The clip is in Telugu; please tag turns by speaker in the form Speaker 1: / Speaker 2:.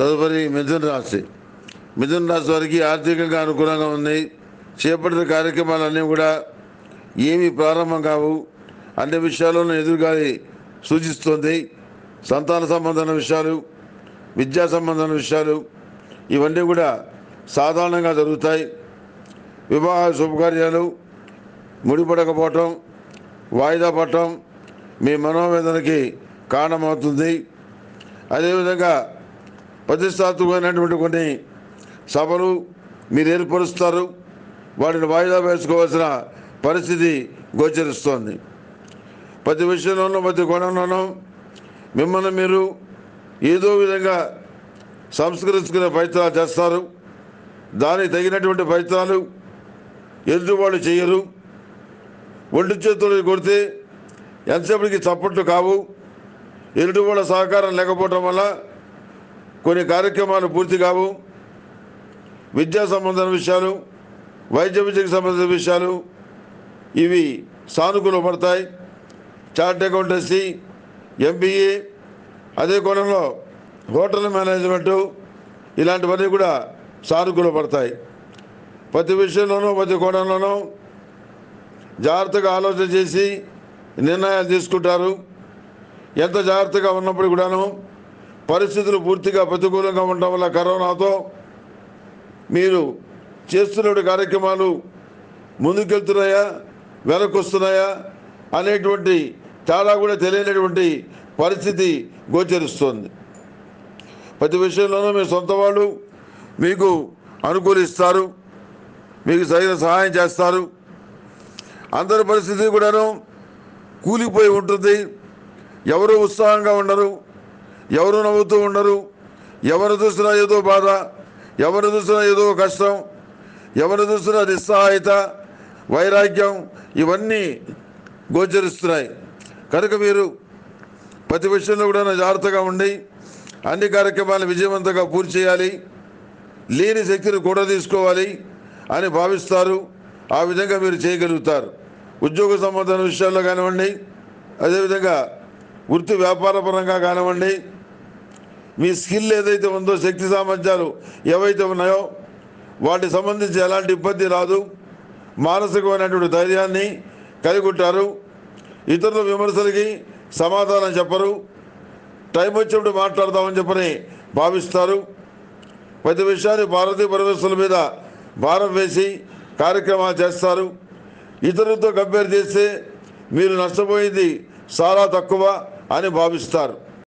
Speaker 1: తదుపరి మిథున రాశి. మిథున రాశి వారికి ఆర్థికంగా అనుకూలంగా ఉంది. చేపట్టిన కార్యక్రమాలన్నీ కూడా ఏమీ ప్రారంభం కావు. అన్ని విషయాల్లోనూ ఎదురుగాలి సూచిస్తుంది. సంతాన సంబంధమైన విషయాలు విద్యా సంబంధమైన విషయాలు ఇవన్నీ కూడా సాధారణంగా జరుగుతాయి. వివాహ శుభకార్యాలు ముడిపడకపోవటం వాయిదా పడటం మీ మనోవేదనకి కారణమవుతుంది. అదేవిధంగా ప్రతిష్టాత్మకమైనటువంటి కొన్ని సభలు మీరు ఏర్పరుస్తారు వాటిని వాయిదా వేసుకోవాల్సిన పరిస్థితి గోచరిస్తోంది. ప్రతి విషయంలోనూ ప్రతి కోణంలోనూ మిమ్మల్ని మీరు ఏదో విధంగా సంస్కరించుకునే ప్రయత్నాలు చేస్తారు. దానికి తగినటువంటి ప్రయత్నాలు ఎదుటివాళ్ళు చేయరు? ఒంటి చేతులు కొడితే ఎంతసేపటికి చప్పట్లు కావు? ఎదుటివాళ్ళ సహకారం లేకపోవటం వల్ల కొన్ని కార్యక్రమాలు పూర్తి కావు. విద్యా సంబంధమైన విషయాలు వైద్య విద్యకు సంబంధించిన విషయాలు ఇవి సానుకూల పడతాయి. చార్ట్ అకౌంటెన్సీ ఎంబీఏ అదే కోణంలో హోటల్ మేనేజ్మెంటు ఇలాంటివన్నీ కూడా సానుకూల పడతాయి. ప్రతి విషయంలోనూ ప్రతి కోణంలోనూ జాగ్రత్తగా ఆలోచన చేసి నిర్ణయాలు తీసుకుంటారు. ఎంత జాగ్రత్తగా ఉన్నప్పుడు కూడాను పరిస్థితులు పూర్తిగా ప్రతికూలంగా ఉండటం వల్ల కరోనాతో మీరు చేస్తున్న కార్యక్రమాలు ముందుకెళ్తున్నాయా? వెనకొస్తున్నాయా? అనేటువంటి చాలా కూడా తెలియనటువంటి పరిస్థితి గోచరిస్తుంది. ప్రతి విషయంలోనూ మీ సొంత వాళ్ళు మీకు అనుకూలిస్తారు. మీకు సరైన సహాయం చేస్తారు. అందరి పరిస్థితి కూడాను కూలిపోయి ఉంటుంది. ఎవరు ఉత్సాహంగా ఉండరు. ఎవరు నవ్వుతూ ఉండరు? ఎవరు చూసినా ఏదో బాధ ఎవరు చూసినా ఏదో కష్టం ఎవరు చూసినా నిస్సహాయత వైరాగ్యం ఇవన్నీ గోచరిస్తున్నాయి. కనుక మీరు ప్రతి విషయంలో కూడా జాగ్రత్తగా ఉండి అన్ని కార్యక్రమాలు విజయవంతంగా పూర్తి చేయాలి. లేని శక్తిని కూడా తీసుకోవాలి అని భావిస్తారు. ఆ విధంగా మీరు చేయగలుగుతారు. ఉద్యోగ సంబంధమైన విషయాల్లో కానివ్వండి అదేవిధంగా వృత్తి వ్యాపార పరంగా కానివ్వండి మీ స్కిల్ ఏదైతే ఉందో శక్తి సామర్థ్యాలు ఏవైతే ఉన్నాయో వాటికి సంబంధించి ఎలాంటి ఇబ్బంది రాదు. మానసికమైనటువంటి ధైర్యాన్ని కలిగి ఉంటారు ఇతరుల విమర్శలకి సమాధానం చెప్పరు. టైం వచ్చినప్పుడు మాట్లాడదామని చెప్పని భావిస్తారు. ప్రతి విషయాన్ని భారతీయ పరమేశ్వరుల మీద భారం వేసి కార్యక్రమాలు చేస్తారు. ఇతరులతో కంపేర్ చేస్తే మీరు నష్టపోయింది చాలా తక్కువ అని భావిస్తారు.